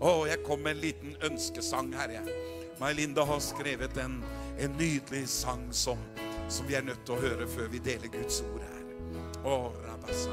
Å, jeg kom med en liten ønskesang, Herre. May Linda har skrevet en, en nydelig sang som, som, vi er nødt til å høre før vi deler Guds ord her. Å, rabassa.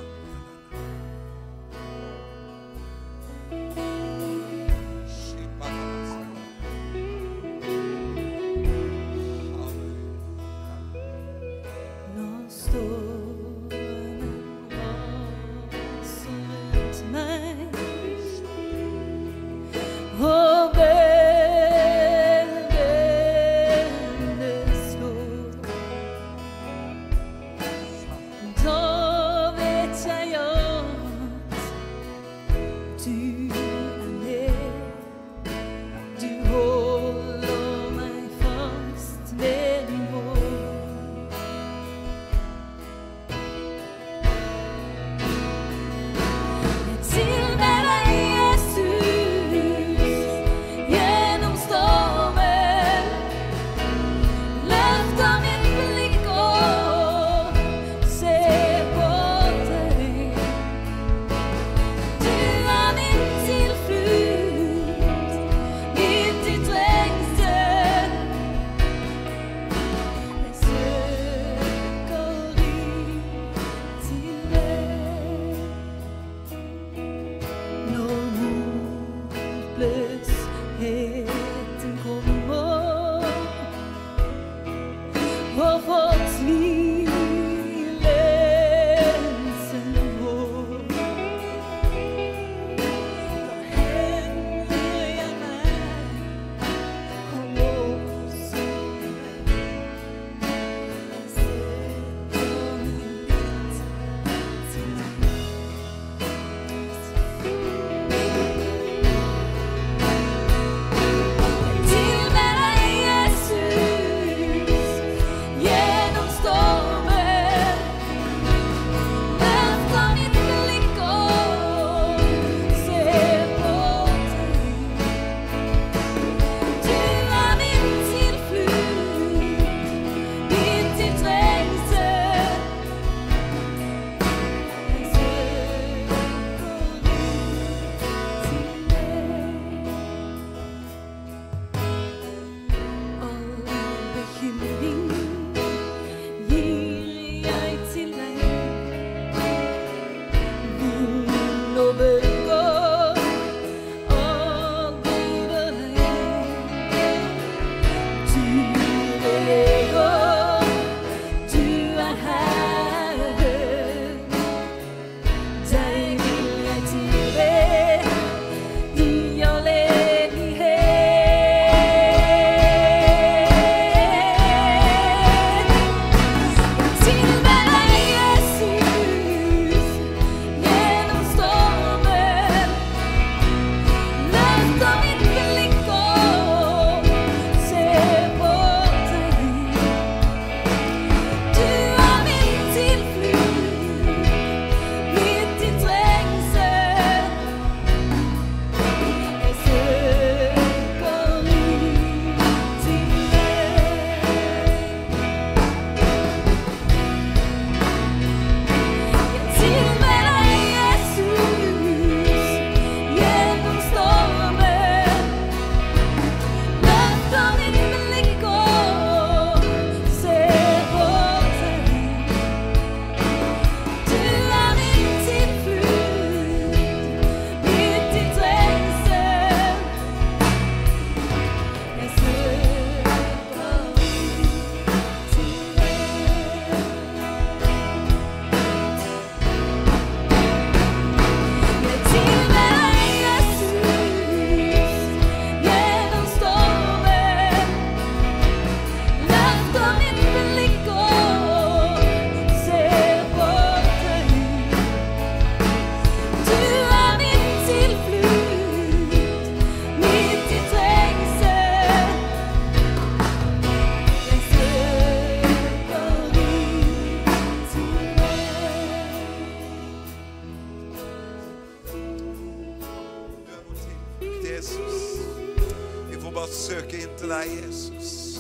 å søke inn til deg, Jesus.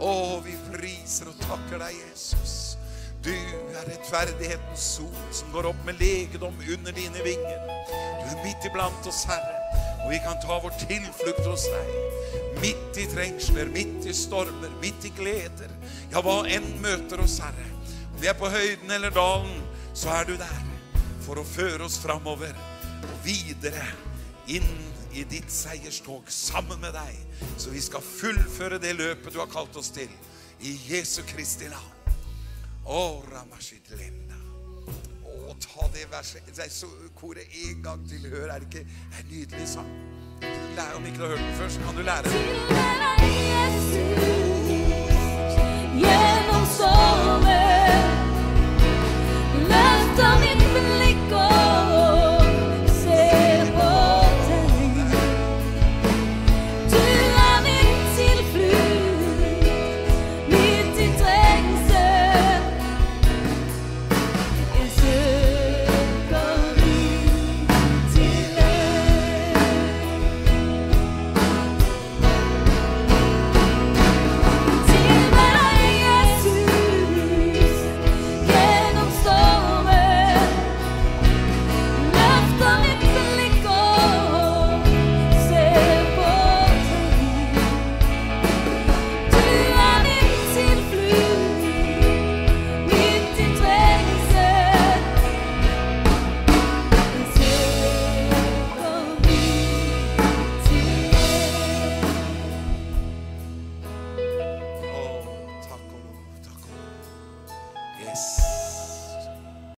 Å, vi priser og takker deg, Jesus. Du er rettferdighetens sol som går opp med legedom under dine vinger. Du er midt iblant oss, Herre, og vi kan ta vår tilflukt hos deg. Midt i trengsler, midt i stormer, midt i gleder. Ja, hva enn møter oss, Herre. Om vi er på høyden eller dalen, så er du der for å føre oss framover og videre inn i ditt seierstog sammen med deg. Så vi skal fullføre det løpet du har kalt oss til. I Jesu Kristi navn. Å, Ramashidlenda. Å, ta det verset det så koret en gang til. Hør, er det ikke en nydelig sang? Lær om ikke du har hørt den før, så kan du lære den. Gjennom storm